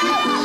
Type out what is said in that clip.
Ура!